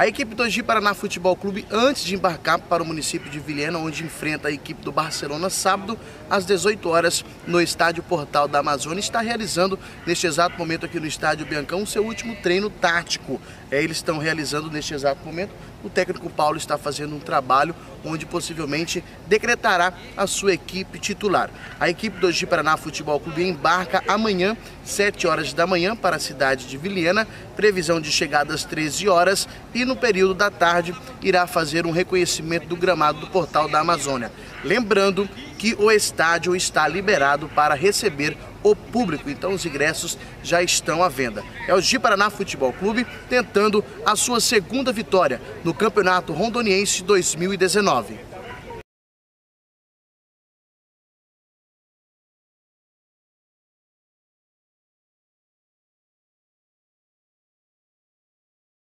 A equipe do Gi Paraná Futebol Clube, antes de embarcar para o município de Vilhena, onde enfrenta a equipe do Barcelona sábado, às 18 horas, no estádio Portal da Amazônia, está realizando, neste exato momento aqui no estádio Biancão, seu último treino tático. É, eles estão realizando neste exato momento. O técnico Paulo está fazendo um trabalho onde possivelmente decretará a sua equipe titular. A equipe do Gi Paraná Futebol Clube embarca amanhã, 7 horas da manhã, para a cidade de Vilhena, previsão de chegada às 13 horas e no período da tarde irá fazer um reconhecimento do gramado do Portal da Amazônia. Lembrando que o estádio está liberado para receber o público, então os ingressos já estão à venda. É o Gi Paraná Futebol Clube tentando a sua segunda vitória no Campeonato Rondoniense 2019.